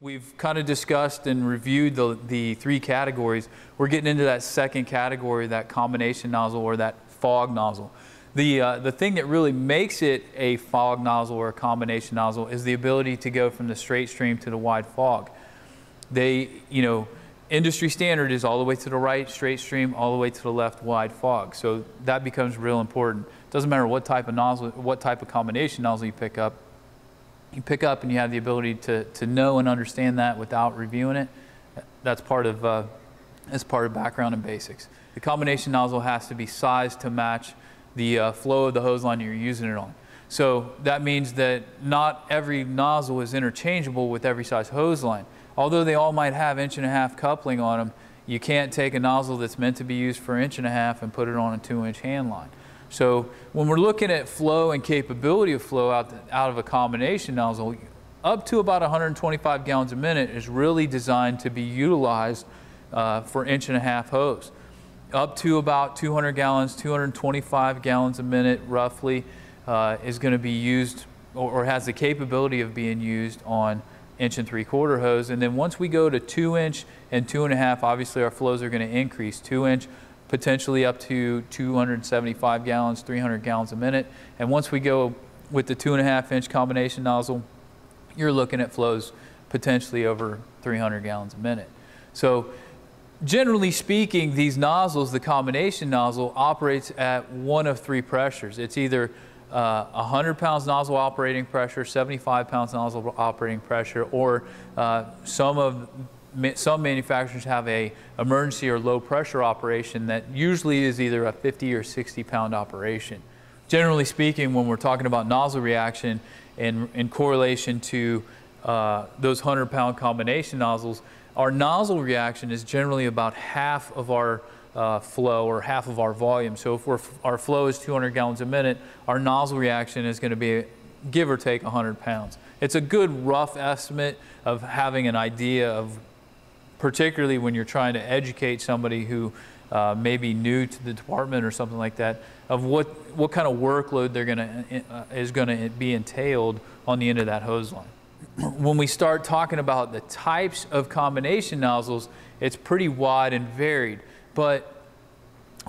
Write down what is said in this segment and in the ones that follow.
We've kind of discussed and reviewed the, the three categories. We're getting into that second category, that combination nozzle or that fog nozzle. The, uh, the thing that really makes it a fog nozzle or a combination nozzle is the ability to go from the straight stream to the wide fog. They, you know, industry standard is all the way to the right, straight stream, all the way to the left, wide fog. So that becomes real important. Doesn't matter what type of nozzle, what type of combination nozzle you pick up, you pick up and you have the ability to, to know and understand that without reviewing it, that's part of uh, that's part of background and basics. The combination nozzle has to be sized to match the uh, flow of the hose line you're using it on. So that means that not every nozzle is interchangeable with every size hose line. Although they all might have inch and a half coupling on them, you can't take a nozzle that's meant to be used for inch and a half and put it on a two inch hand line. So when we're looking at flow and capability of flow out, out of a combination nozzle, up to about 125 gallons a minute is really designed to be utilized uh, for inch and a half hose. Up to about 200 gallons, 225 gallons a minute roughly uh, is going to be used or, or has the capability of being used on inch and three quarter hose. And then once we go to two inch and two and a half, obviously our flows are going to increase. Two inch, potentially up to 275 gallons, 300 gallons a minute. And once we go with the two and a half inch combination nozzle, you're looking at flows potentially over 300 gallons a minute. So generally speaking, these nozzles, the combination nozzle operates at one of three pressures. It's either uh, 100 pounds nozzle operating pressure, 75 pounds nozzle operating pressure, or uh, some of some manufacturers have a emergency or low pressure operation that usually is either a 50 or 60 pound operation. Generally speaking, when we're talking about nozzle reaction in, in correlation to uh, those 100 pound combination nozzles, our nozzle reaction is generally about half of our uh, flow or half of our volume. So if our flow is 200 gallons a minute, our nozzle reaction is going to be give or take 100 pounds. It's a good rough estimate of having an idea of particularly when you're trying to educate somebody who uh, may be new to the department or something like that, of what, what kind of workload they're gonna, uh, is going to be entailed on the end of that hose line. when we start talking about the types of combination nozzles, it's pretty wide and varied. But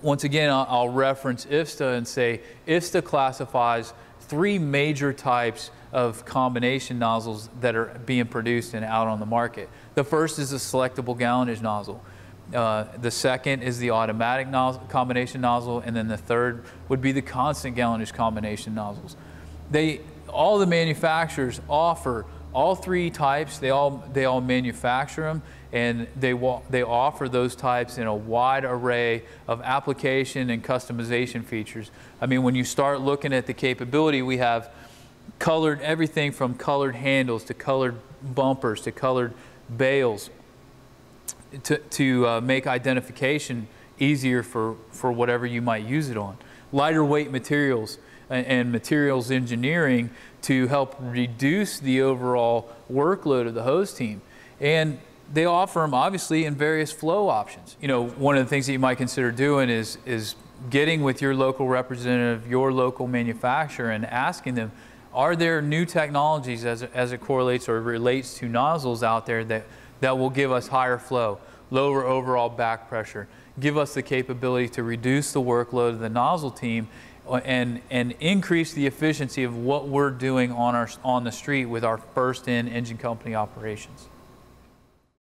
once again, I'll, I'll reference IFSTA and say IFSTA classifies three major types of combination nozzles that are being produced and out on the market. The first is a selectable gallonage nozzle. Uh, the second is the automatic nozzle, combination nozzle, and then the third would be the constant gallonage combination nozzles. They, all the manufacturers offer all three types. They all, they all manufacture them, and they, they offer those types in a wide array of application and customization features. I mean, when you start looking at the capability, we have colored everything from colored handles to colored bumpers to colored bales to, to uh, make identification easier for, for whatever you might use it on. Lighter weight materials and, materials engineering to help reduce the overall workload of the hose team. And they offer them obviously in various flow options. You know, one of the things that you might consider doing is, is getting with your local representative, your local manufacturer, and asking them, are there new technologies as, as it correlates or relates to nozzles out there that, that will give us higher flow, lower overall back pressure, give us the capability to reduce the workload of the nozzle team uh, and, and increase the efficiency of what we're doing on, our, on the street with our first in engine company operations?